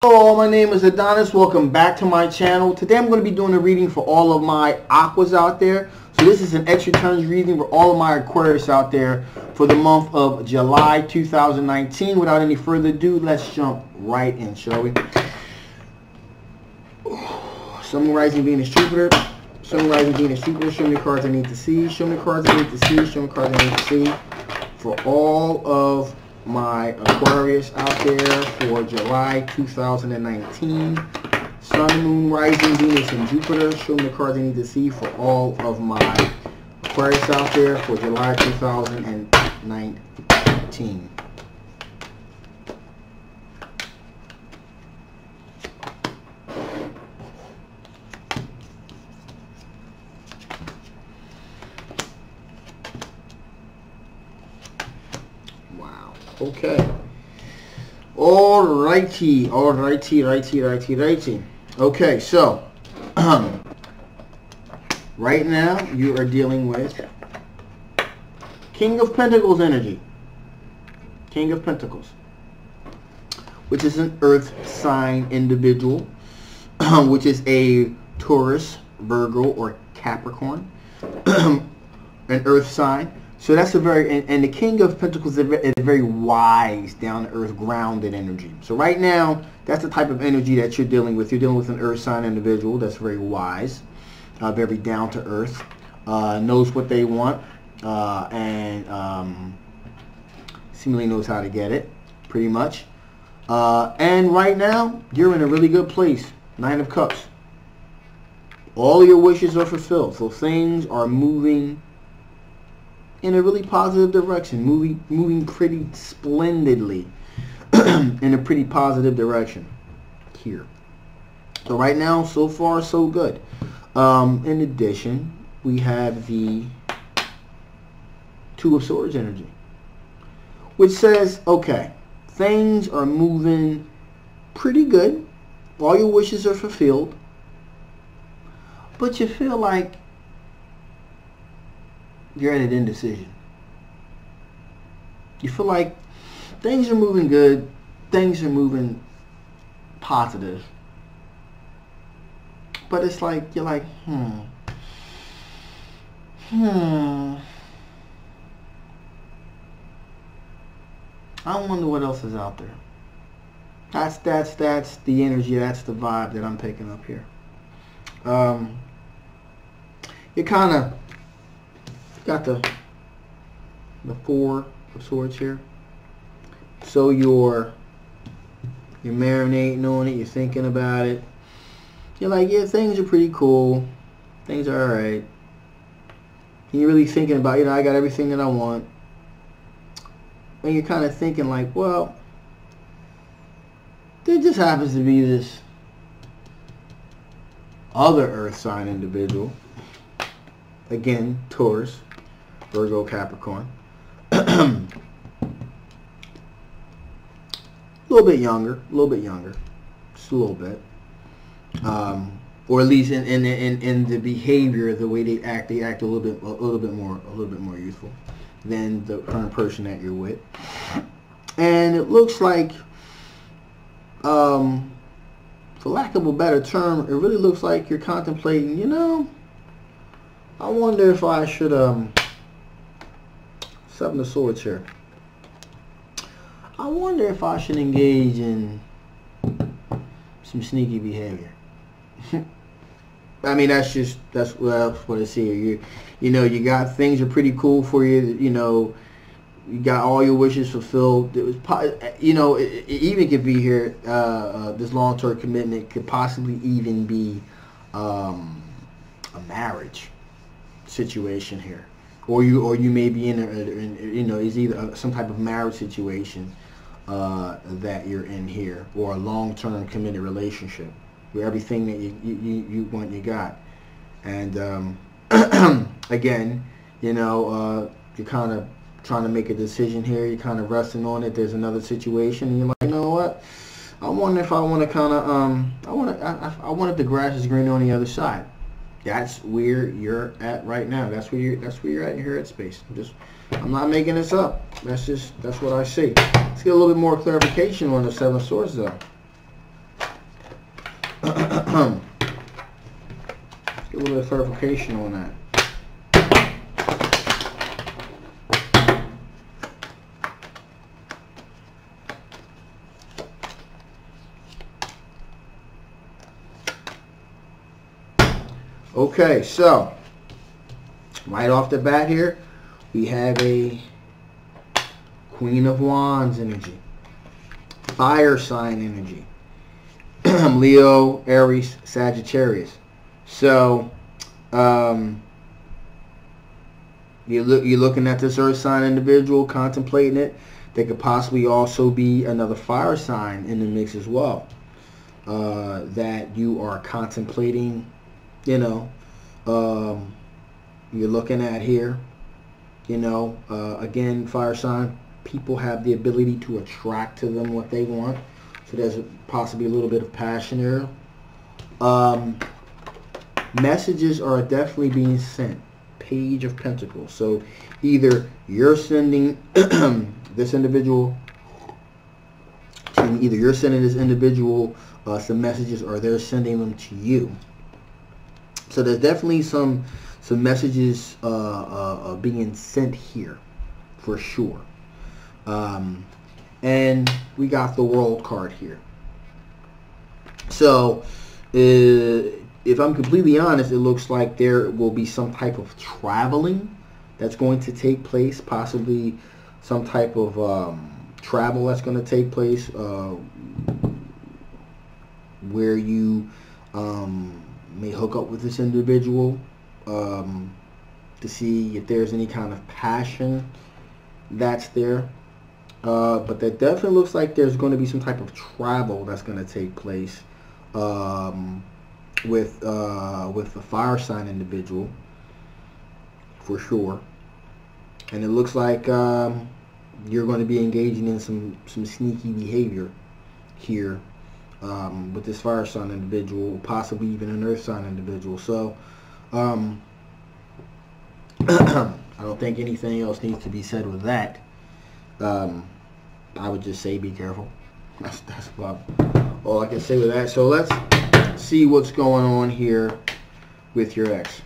Hello, my name is Adonis. Welcome back to my channel. Today I'm going to be doing a reading for all of my Aquas out there. So this is an ex returns reading for all of my Aquarius out there for the month of July 2019. Without any further ado, let's jump right in, shall we? Sun, Rising, Venus, Jupiter. Sun, Rising, Venus, Jupiter. Show me the cards I need to see. Show me the cards I need to see. Show me the cards I need to see for all of my Aquarius out there for July 2019. Sun, Moon, Rising, Venus, and Jupiter. Show me the cards I need to see for all of my Aquarius out there for July 2019. Okay. Alrighty, alrighty, righty, righty, righty. Okay, so right now you are dealing with King of Pentacles energy. King of Pentacles. Which is an earth sign individual. which is a Taurus, Virgo, or Capricorn. an earth sign so that's a very, and, and the King of Pentacles is a, very wise, down-to-earth, grounded energy. So right now, that's the type of energy that you're dealing with. You're dealing with an earth sign individual that's very wise, uh, very down-to-earth, uh, knows what they want, uh, and um, seemingly knows how to get it, pretty much. Uh, and right now, you're in a really good place. Nine of Cups. All your wishes are fulfilled. So things are moving in a really positive direction, moving moving pretty splendidly in a pretty positive direction here. So right now, so far, so good. Um, in addition, we have the Two of Swords energy, which says, okay, things are moving pretty good. All your wishes are fulfilled. But you feel like you're at an indecision. You feel like things are moving good, things are moving positive. But it's like, you're like, hmm, hmm. I wonder what else is out there. That's that's that's the energy. That's the vibe that I'm picking up here. Um, you kind of got the the four of swords here. So you're you're marinating on it, you're thinking about it. You're like, yeah, things are pretty cool. Things are alright. And you're really thinking about, you know, I got everything that I want. And you're kind of thinking like, well, there just happens to be this other earth sign individual. Again, Taurus. Virgo, Capricorn. a little bit younger, a little bit younger, just a little bit. Um, or at least in, in in in the behavior, the way they act, they act a little bit a little bit more a little bit more youthful than the current person that you're with. And it looks like, um, for lack of a better term, it really looks like you're contemplating. You know, I wonder if I should um Seven of Swords here. I wonder if I should engage in some sneaky behavior. I mean, that's just that's well, what I see. You, you know, you got things are pretty cool for you. You know, you got all your wishes fulfilled. It was, you know, it, it even could be here. Uh, uh, this long-term commitment could possibly even be um, a marriage situation here or you or you may be in, a, in you know is either some type of marriage situation uh, that you're in here or a long-term committed relationship. Where everything that you, you, you want you got. And um, again you know uh, you're kind of trying to make a decision here you're kind of resting on it there's another situation and you're like you know what? I wonder if I want to kind of um I want to I, I want if the grass is greener on the other side that's where you're at right now. That's where you're that's where you're at in your headspace. I'm just I'm not making this up. That's just that's what I see. Let's get a little bit more clarification on the seven swords though. Let's get a little bit of clarification on that. Okay, so right off the bat here, we have a Queen of Wands energy, fire sign energy, Leo, Aries, Sagittarius. So, um, you look, you're looking at this earth sign individual, contemplating it. There could possibly also be another fire sign in the mix as well uh, that you are contemplating you know, um, you're looking at here, you know, uh, again, fire sign, people have the ability to attract to them what they want. So there's possibly a little bit of passion there. Um, messages are definitely being sent. Page of Pentacles. So either you're sending this individual, either you're sending this individual uh, some messages or they're sending them to you. So there's definitely some some messages uh, uh, being sent here for sure. Um, and we got the world card here. So uh, if I'm completely honest, it looks like there will be some type of traveling that's going to take place, possibly some type of um, travel that's going to take place uh, where you um, may hook up with this individual um, to see if there's any kind of passion that's there. Uh, but that definitely looks like there's going to be some type of travel that's going to take place um, with uh, with the fire sign individual for sure. And it looks like um, you're going to be engaging in some some sneaky behavior here um, with this fire sign individual, possibly even an earth sign individual. So um, I don't think anything else needs to be said with that. Um, I would just say be careful. That's, that's about all I can say with that. So let's see what's going on here with your ex.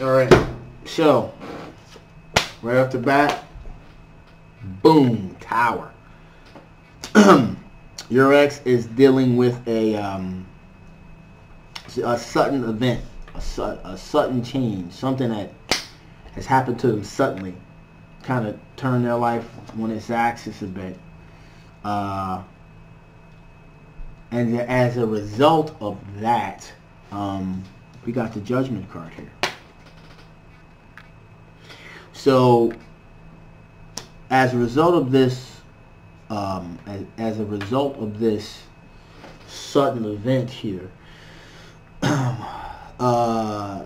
All right. So, right off the bat, boom, tower. Is dealing with a um, a sudden event, a, su a sudden change, something that has happened to them suddenly, kind of turned their life on its axis a bit. Uh, and as a result of that, um, we got the judgment card here. So, as a result of this, um, as, as, a result of this sudden event here, uh,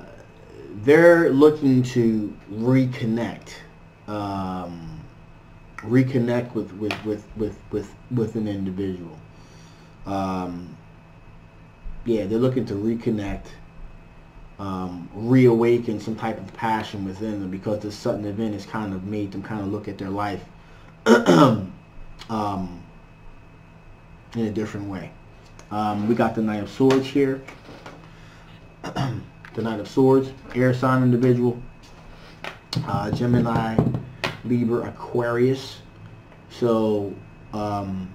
they're looking to reconnect, um, reconnect with, with, with, with, with, with an individual. Um, yeah, they're looking to reconnect um, reawaken some type of passion within them because this sudden event has kind of made them kind of look at their life um, in a different way. Um, we got the Knight of Swords here. the Knight of Swords, air sign individual, uh, Gemini, Libra, Aquarius. So um,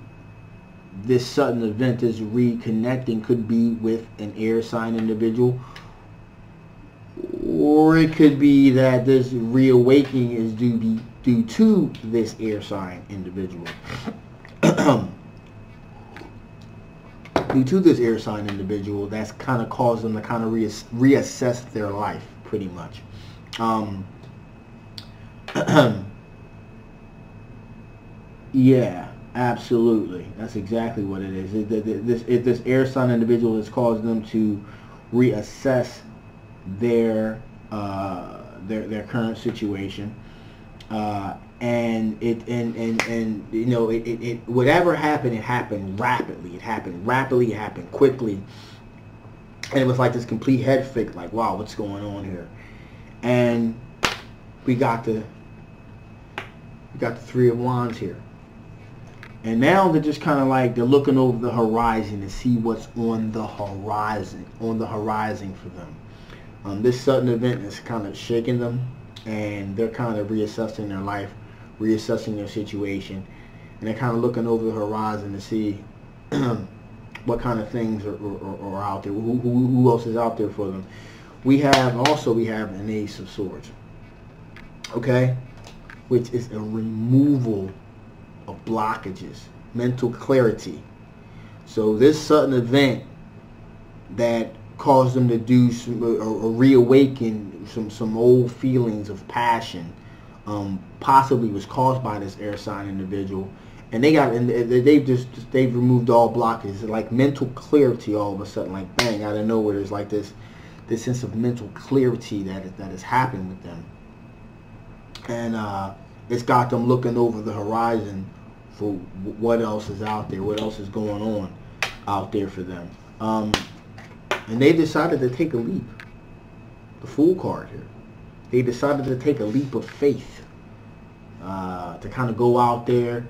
this sudden event is reconnecting could be with an air sign individual or it could be that this reawakening is due, be, due to this air sign individual. due to this air sign individual, that's kind of caused them to kind of reassess their life, pretty much. Um, yeah, absolutely. That's exactly what it is. It, it, this, it, this air sign individual has caused them to reassess their uh, their their current situation, uh, and it and and and you know it, it, it whatever happened, it happened rapidly. It happened rapidly. It happened quickly, and it was like this complete head fake. Like, wow, what's going on here? And we got the we got the three of wands here. And now they're just kind of like they're looking over the horizon to see what's on the horizon, on the horizon for them. Um, this sudden event is kind of shaking them, and they're kind of reassessing their life, reassessing their situation, and they're kind of looking over the horizon to see what kind of things are, are, are out there, who, who, who else is out there for them. We have also we have an Ace of Swords, okay, which is a removal of blockages, mental clarity. So this sudden event that caused them to do some, or, or reawaken some some old feelings of passion, um, possibly was caused by this air sign individual, and they got and they've just they've removed all blockages, like mental clarity all of a sudden, like bang out of nowhere. There's like this this sense of mental clarity that that has happened with them, and uh, it's got them looking over the horizon for what else is out there, what else is going on out there for them. Um, and they decided to take a leap. The Fool card here. They decided to take a leap of faith. Uh, to kind of go out there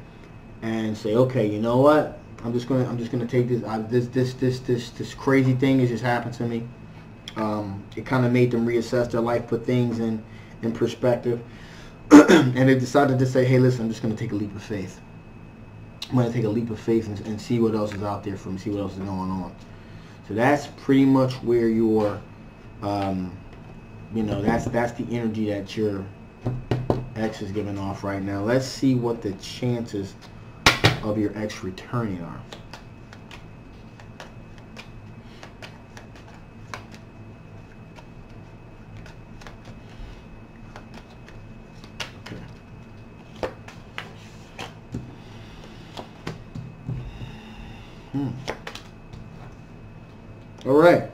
and say, okay, you know what? I'm just gonna I'm just gonna take this uh, this this this this this crazy thing has just happened to me. Um, it kind of made them reassess their life, put things in in perspective. and they decided to say, hey, listen, I'm just to take a leap of faith. I'm to take a leap of faith and, and, see what else is out there for me, see what else is going on. So that's pretty much where your, um, you know, that's that's the energy that your ex is giving off right now. Let's see what the chances of your ex returning are. Hmm. All right.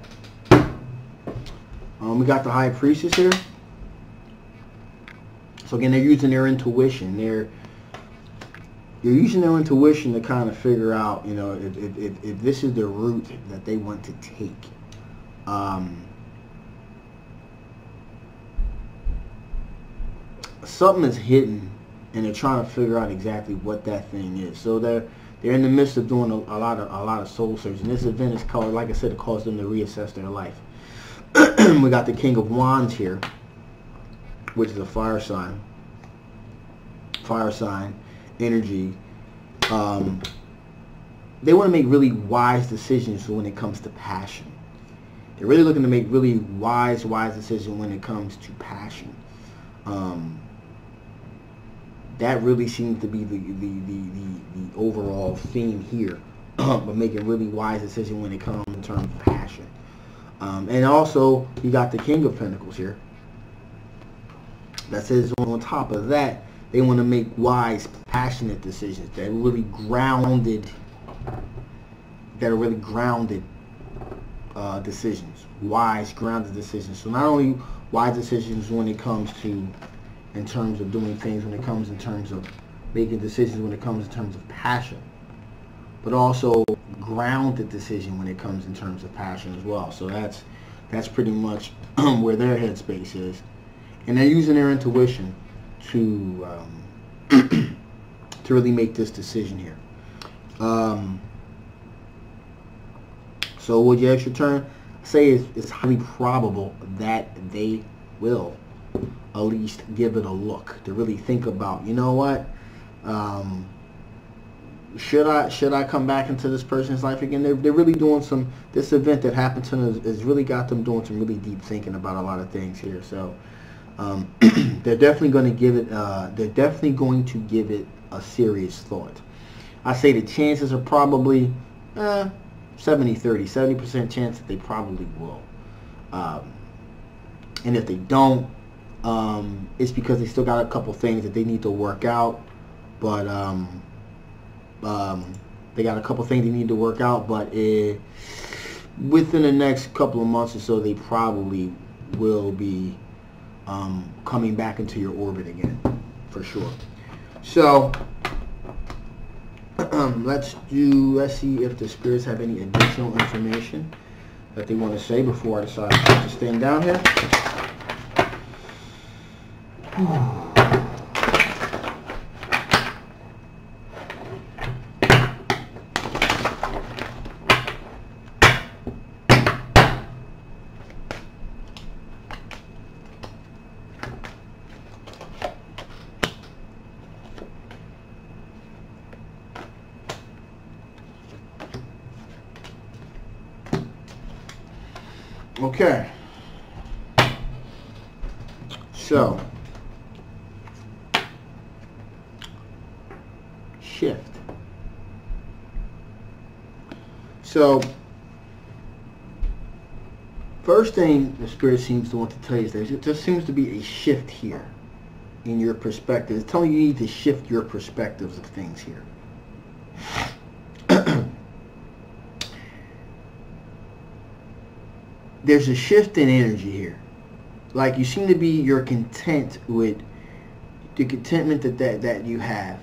We got the high priestess here. So again, they're using their intuition. They're you're using their intuition to kind of figure out, you know, if, if, if this is the route that they want to take. Um, something is hidden, and they're trying to figure out exactly what that thing is. So they're they're in the midst of doing a, a lot of a lot of soul searching. This event is called, like I said, it caused them to reassess their life. we got the King of Wands here, which is a fire sign. Fire sign, energy. Um, they want to make really wise decisions when it comes to passion. They're really looking to make really wise, wise decisions when it comes to passion. Um, that really seems to be the the, the, the, the overall theme here. but making really wise decisions when it comes in terms of passion. Um, and also, you got the King of Pentacles here. That says on top of that, they want to make wise, passionate decisions that are really grounded, that are really grounded uh, decisions. Wise, grounded decisions. So not only wise decisions when it comes to in terms of doing things, when it comes in terms of making decisions, when it comes in terms of passion, but also grounded the decision when it comes in terms of passion as well. So that's that's pretty much where their headspace is, and they're using their intuition to um, to really make this decision here. Um, so would you ex return say it's, it's highly probable that they will at least give it a look to really think about you know what um, should I should I come back into this person's life again? They're, they're really doing some this event that happened to them has, really got them doing some really deep thinking about a lot of things here. So um, they're definitely going to give it uh, they're definitely going to give it a serious thought. I say the chances are probably uh, 70 30 70% chance that they probably will. Um, and if they don't um, it's because they still got a couple things that they need to work out. But um, um, they got a couple things they need to work out. But it, within the next couple of months or so, they probably will be um, coming back into your orbit again, for sure. So let's do. Let's see if the spirits have any additional information that they want to say before I decide to thing down here. Okay. So, shift. So, first thing the Spirit seems to want to tell you is there just seems to be a shift here in your perspective. It's telling you you need to shift your perspectives of things here. there's a shift in energy here. Like you seem to be, you're content with the contentment that, that, that you have.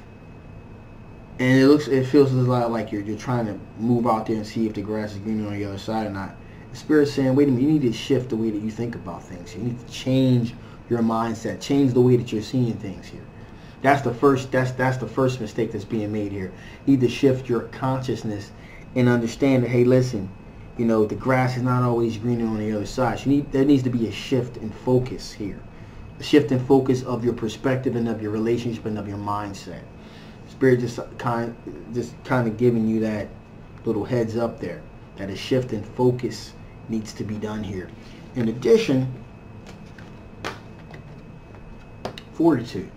And it looks, it feels a lot like you're, you're trying to move out there and see if the grass is greener on the other side or not. The Spirit's saying, wait a minute, you need to shift the way that you think about things. You need to change your mindset, change the way that you're seeing things here. That's the first, that's, that's the first mistake that's being made here. You need to shift your consciousness and understand that, hey, listen, you know, the grass is not always greener on the other side. So you need, there needs to be a shift in focus here. A shift in focus of your perspective and of your relationship and of your mindset. Spirit just kind, just kind of giving you that little heads up there that a shift in focus needs to be done here. In addition, fortitude.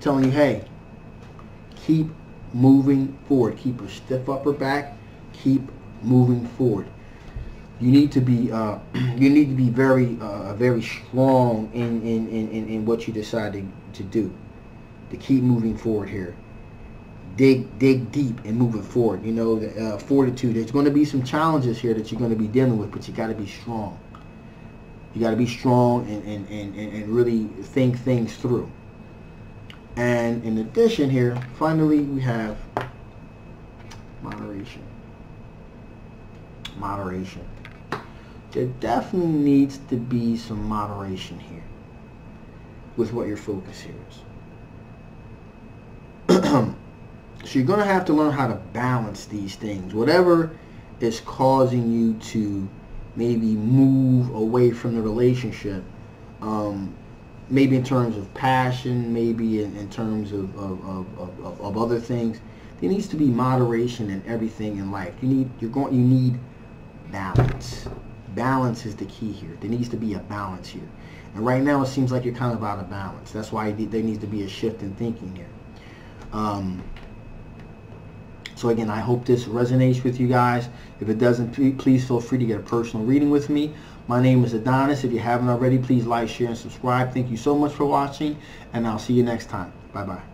Telling you, hey, keep moving forward. Keep a stiff upper back. Keep moving forward. You need to be uh, you need to be very uh, very strong in, in, in, in what you decide to, to do. To keep moving forward here. Dig dig deep and moving forward. You know, uh, fortitude. There's going to be some challenges here that you're going to be dealing with, but you got to be strong. You got to be strong and, and, and, and really think things through. And in addition here, finally we have moderation moderation. There definitely needs to be some moderation here with what your focus here is. so you're going to have to learn how to balance these things. Whatever is causing you to maybe move away from the relationship, um, maybe in terms of passion, maybe in, in terms of, of, of, of, of other things, there needs to be moderation in everything in life. You need you're going you need balance. Balance is the key here. There needs to be a balance here. And right now it seems like you're kind of out of balance. That's why there needs to be a shift in thinking here. Um, so again, I hope this resonates with you guys. If it doesn't, please feel free to get a personal reading with me. My name is Adonis. If you haven't already, please like, share, and subscribe. Thank you so much for watching, and I'll see you next time. Bye-bye.